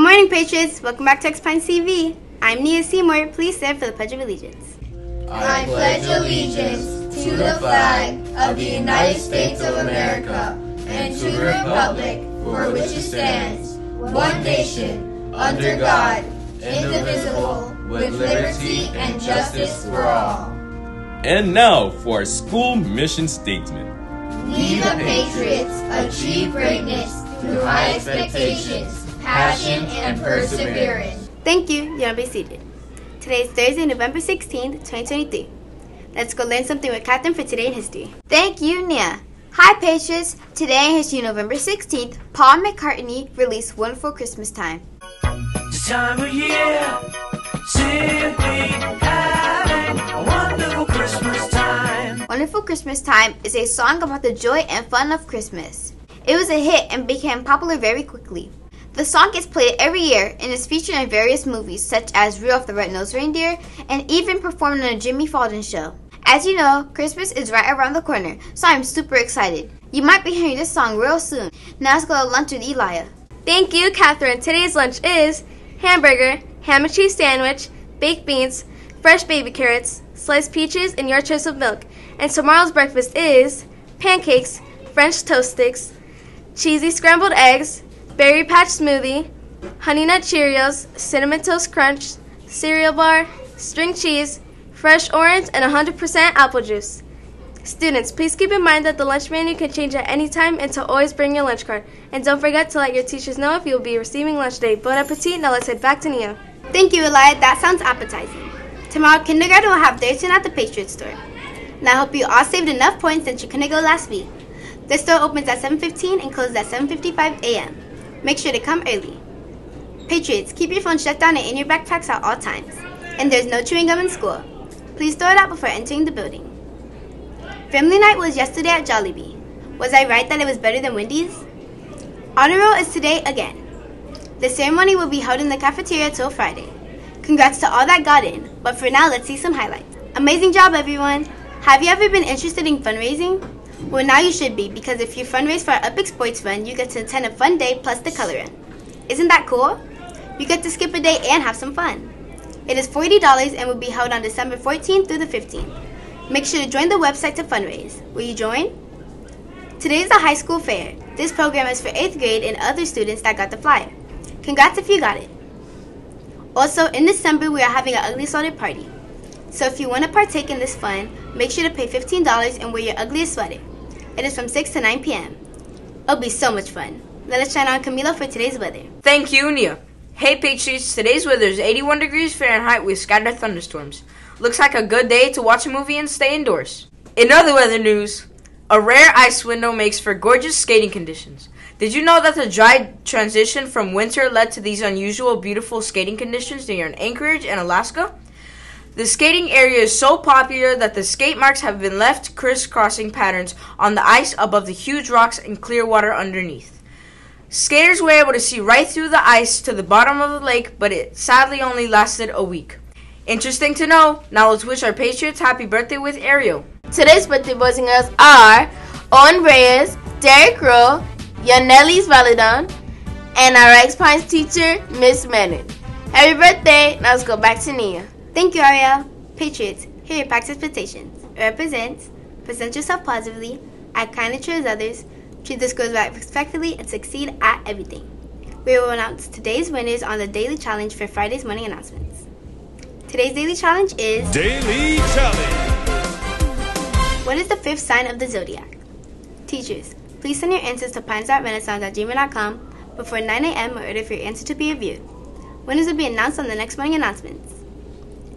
morning, Patriots. Welcome back to X Pine TV. I'm Nia Seymour. Please stand for the Pledge of Allegiance. I pledge allegiance to the flag of the United States of America and to the republic for which it stands, one nation, under God, indivisible, with liberty and justice for all. And now for our school mission statement. We the Patriots achieve greatness through high expectations, passion, and perseverance. Thank you. You may be seated. Today is Thursday, November 16th, 2023. Let's go learn something with Catherine for today in history. Thank you, Nia. Hi, Patriots. Today in history, November 16th, Paul McCartney released Wonderful Christmas Time. This time of year, simply having a wonderful Christmas time. Wonderful Christmas Time is a song about the joy and fun of Christmas. It was a hit and became popular very quickly. The song gets played every year and is featured in various movies such as Rudolph the Red-Nosed Reindeer and even performed on a Jimmy Fallon show. As you know, Christmas is right around the corner, so I'm super excited. You might be hearing this song real soon. Now let's go to lunch with Elia. Thank you, Catherine. Today's lunch is hamburger, ham and cheese sandwich, baked beans, fresh baby carrots, sliced peaches, and your choice of milk. And tomorrow's breakfast is pancakes, French toast sticks, cheesy scrambled eggs, berry patch smoothie, honey nut Cheerios, cinnamon toast crunch, cereal bar, string cheese, fresh orange, and 100% apple juice. Students, please keep in mind that the lunch menu can change at any time and to always bring your lunch card. And don't forget to let your teachers know if you will be receiving lunch today. Bon appetit. Now let's head back to Nia. Thank you, Eli. That sounds appetizing. Tomorrow, kindergarten will have their turn at the Patriot store. And I hope you all saved enough points since you couldn't go last week. The store opens at 7.15 and closes at 7.55 a.m. Make sure to come early. Patriots, keep your phone shut down and in your backpacks at all times. And there's no chewing gum in school. Please throw it out before entering the building. Family night was yesterday at Jollibee. Was I right that it was better than Wendy's? Honor roll is today again. The ceremony will be held in the cafeteria till Friday. Congrats to all that got in, but for now let's see some highlights. Amazing job everyone! Have you ever been interested in fundraising? Well now you should be because if you fundraise for our Epic Sports Fund, you get to attend a fun day plus the color run. Isn't that cool? You get to skip a day and have some fun. It is $40 and will be held on December 14th through the 15th. Make sure to join the website to fundraise. Will you join? Today is the high school fair. This program is for 8th grade and other students that got the flyer. Congrats if you got it. Also, in December, we are having an ugly sweater party. So if you want to partake in this fun, make sure to pay $15 and wear your ugliest sweater. It is from 6 to 9 p.m. It'll be so much fun. Let us shine on Camilo for today's weather. Thank you, Nia. Hey, Patriots. Today's weather is 81 degrees Fahrenheit with scattered thunderstorms. Looks like a good day to watch a movie and stay indoors. In other weather news, a rare ice window makes for gorgeous skating conditions. Did you know that the dry transition from winter led to these unusual, beautiful skating conditions near Anchorage and Alaska? The skating area is so popular that the skate marks have been left crisscrossing patterns on the ice above the huge rocks and clear water underneath. Skaters were able to see right through the ice to the bottom of the lake, but it sadly only lasted a week. Interesting to know. Now let's wish our Patriots happy birthday with Ariel. Today's birthday boys and girls are Owen Reyes, Derek Rowe, Yaneli's Valadon, and our X Pines teacher, Miss Menon. Happy birthday! Now let's go back to Nia. Thank you, Ariel. Patriots, here are your practice expectations. Represent, present yourself positively, act kindly towards others, treat the schools right respectfully, and succeed at everything. We will announce today's winners on the daily challenge for Friday's morning announcements. Today's daily challenge is Daily Challenge. What is the fifth sign of the zodiac? Teachers, please send your answers to pines.renaissance at gmail.com before 9 a.m. in order for your answer to be reviewed. Winners will be announced on the next morning announcements.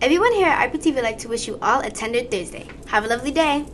Everyone here at RPTV would like to wish you all a tender Thursday. Have a lovely day.